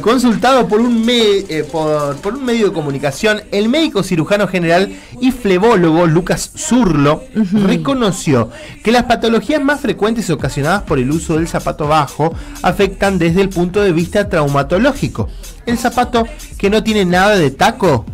Consultado por un, eh, por, un medio de comunicación, el médico cirujano general y flebólogo Lucas Zurlo reconoció que las patologías más frecuentes ocasionadas por el uso del zapato bajo afectan desde el punto de vista traumatológico. El zapato que no tiene nada de taco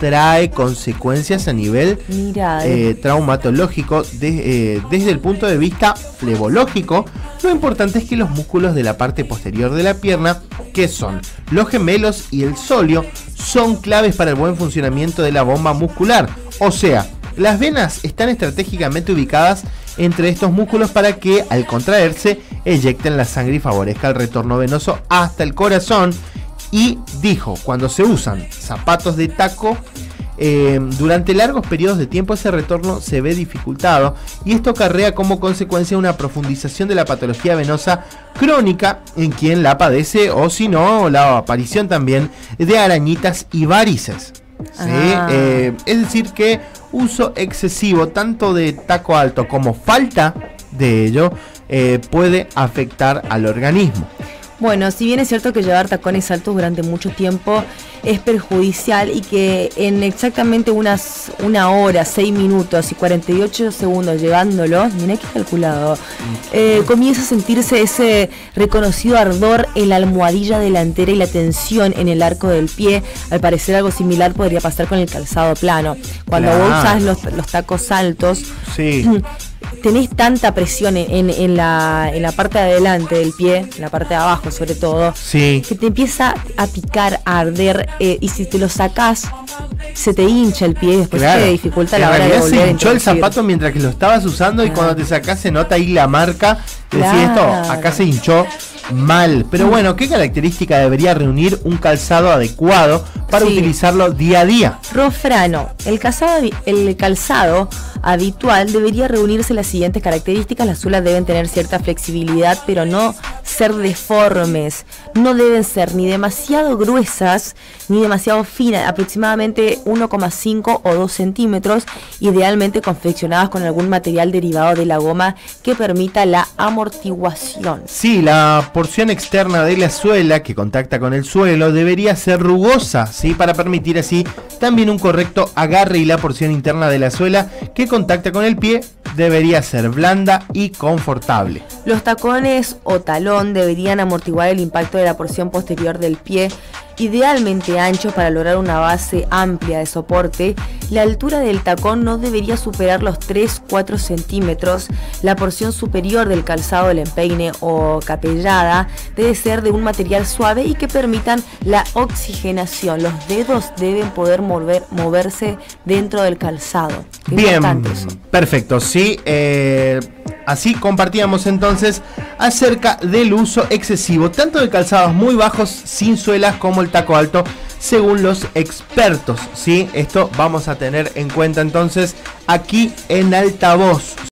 trae consecuencias a nivel eh, traumatológico eh, desde el punto de vista flebológico. Lo importante es que los músculos de la parte posterior de la pierna, que son los gemelos y el solio, son claves para el buen funcionamiento de la bomba muscular. O sea, las venas están estratégicamente ubicadas entre estos músculos para que al contraerse eyecten la sangre y favorezca el retorno venoso hasta el corazón y dijo, cuando se usan zapatos de taco, eh, durante largos periodos de tiempo ese retorno se ve dificultado y esto acarrea como consecuencia una profundización de la patología venosa crónica en quien la padece o si no la aparición también de arañitas y varices. Ah. Eh, es decir que uso excesivo tanto de taco alto como falta de ello eh, puede afectar al organismo. Bueno, si bien es cierto que llevar tacones altos durante mucho tiempo es perjudicial y que en exactamente unas una hora, 6 minutos y 48 segundos llevándolos, mira que calculado, eh, comienza a sentirse ese reconocido ardor en la almohadilla delantera y la tensión en el arco del pie. Al parecer algo similar podría pasar con el calzado plano. Cuando vos usas los, los tacos altos, sí. tenés tanta presión en, la, en la parte de adelante del pie, en la parte de abajo sobre todo, que te empieza a picar, a arder, eh, y si te lo sacás, se te hincha el pie, después te dificulta la hora de volver se hinchó el zapato mientras que lo estabas usando y cuando te sacás se nota ahí la marca, decís esto, acá se hinchó mal. Pero bueno, ¿qué característica debería reunir un calzado adecuado para utilizarlo día a día? Rofrano, el calzado, el calzado habitual debería reunirse las siguientes características. Las suelas deben tener cierta flexibilidad, pero no ser deformes. No deben ser ni demasiado gruesas ni demasiado finas, aproximadamente 1,5 o 2 centímetros, idealmente confeccionadas con algún material derivado de la goma que permita la amortiguación. Sí, la porción externa de la suela que contacta con el suelo debería ser rugosa, ¿sí? para permitir así también un correcto agarre y la porción interna de la suela que contacta con el pie debería ser blanda y confortable. Los tacones o talón deberían amortiguar el impacto de la porción posterior del pie idealmente ancho para lograr una base amplia de soporte, la altura del tacón no debería superar los 3-4 centímetros, la porción superior del calzado del empeine o capellada debe ser de un material suave y que permitan la oxigenación. Los dedos deben poder mover, moverse dentro del calzado. Bien, perfecto, sí. Eh, así compartíamos entonces acerca del uso excesivo tanto de calzados muy bajos sin suelas como el taco alto según los expertos. ¿sí? Esto vamos a tener en cuenta entonces aquí en altavoz.